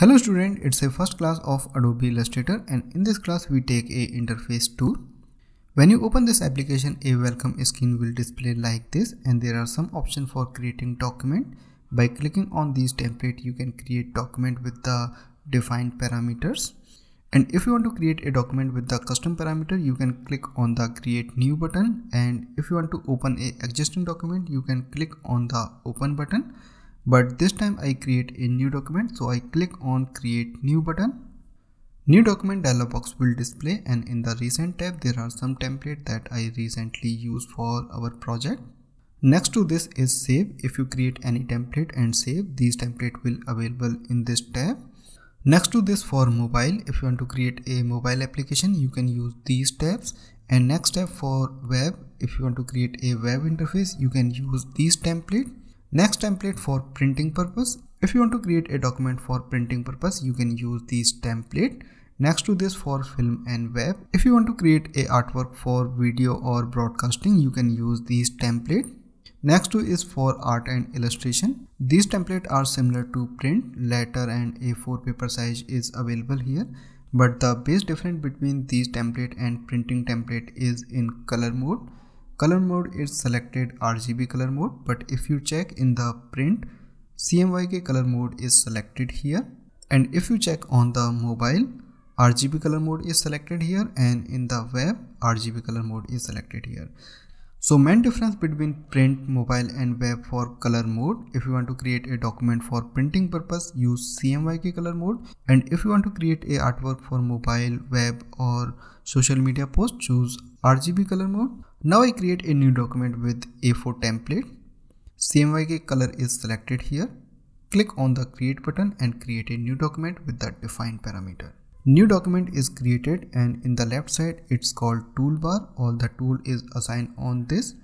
Hello student, it's a first class of Adobe Illustrator and in this class we take a interface tour. When you open this application, a welcome screen will display like this and there are some options for creating document. By clicking on these template, you can create document with the defined parameters. And if you want to create a document with the custom parameter, you can click on the create new button. And if you want to open a existing document, you can click on the open button but this time I create a new document so I click on create new button. New document dialog box will display and in the recent tab there are some template that I recently used for our project. Next to this is save. If you create any template and save these template will available in this tab. Next to this for mobile if you want to create a mobile application you can use these tabs. And next tab for web if you want to create a web interface you can use these template Next template for printing purpose. If you want to create a document for printing purpose, you can use this template. Next to this for film and web. If you want to create a artwork for video or broadcasting, you can use these template. Next to is for art and illustration. These templates are similar to print, letter and A4 paper size is available here. But the base difference between these template and printing template is in color mode color mode is selected RGB color mode but if you check in the print CMYK color mode is selected here and if you check on the mobile RGB color mode is selected here and in the web RGB color mode is selected here. So main difference between print, mobile and web for color mode. If you want to create a document for printing purpose, use CMYK color mode. And if you want to create a artwork for mobile, web or social media post, choose RGB color mode. Now I create a new document with A4 template. CMYK color is selected here. Click on the create button and create a new document with the defined parameter. New document is created and in the left side it's called toolbar. All the tool is assigned on this.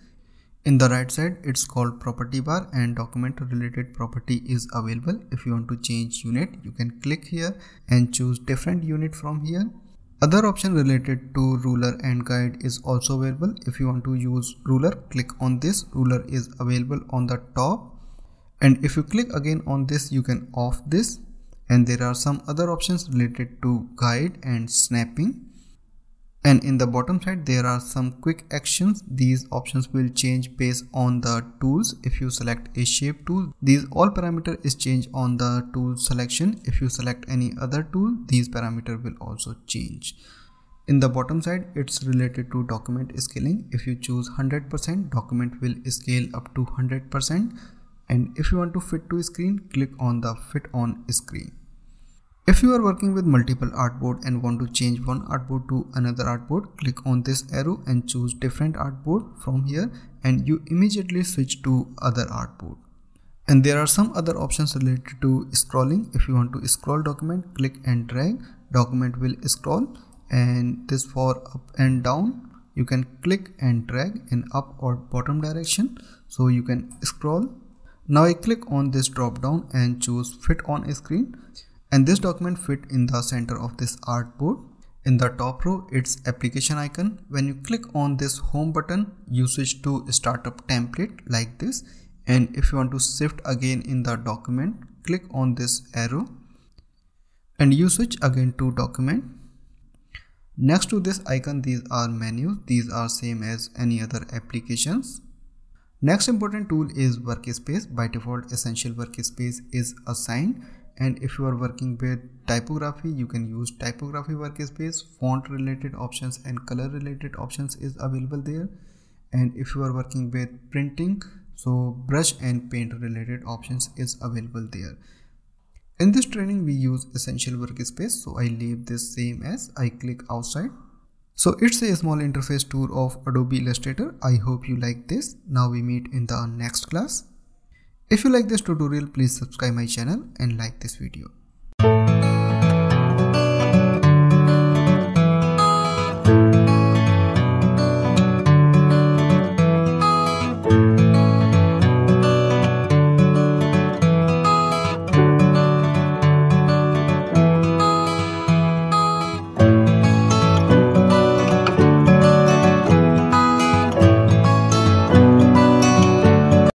In the right side it's called property bar and document related property is available. If you want to change unit you can click here and choose different unit from here other option related to ruler and guide is also available. If you want to use ruler, click on this. Ruler is available on the top. And if you click again on this, you can off this. And there are some other options related to guide and snapping and in the bottom side there are some quick actions. These options will change based on the tools. If you select a shape tool these all parameter is changed on the tool selection. If you select any other tool these parameter will also change. In the bottom side it's related to document scaling. If you choose 100% document will scale up to 100% and if you want to fit to screen click on the fit on screen if you are working with multiple artboard and want to change one artboard to another artboard, click on this arrow and choose different artboard from here and you immediately switch to other artboard. And there are some other options related to scrolling. If you want to scroll document, click and drag, document will scroll and this for up and down. You can click and drag in up or bottom direction so you can scroll. Now I click on this drop down and choose fit on screen and this document fit in the center of this artboard. In the top row, it's application icon. When you click on this home button, you switch to startup template like this. And if you want to shift again in the document, click on this arrow and you switch again to document. Next to this icon, these are menus. These are same as any other applications. Next important tool is workspace. By default, essential workspace is assigned and if you are working with typography you can use typography workspace. Font related options and color related options is available there. And if you are working with printing so brush and paint related options is available there. In this training we use essential workspace. So i leave this same as i click outside. So it's a small interface tour of adobe illustrator. I hope you like this. Now we meet in the next class if you like this tutorial, please subscribe my channel and like this video.